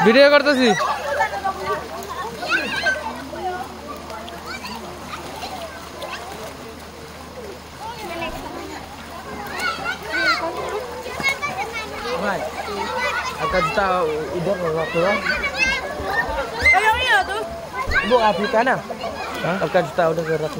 Video kartu sih. Akan kita udah nggak keluar. Eh, yang iya tuh. Bu Afrika nah. Akan kita udah gerak.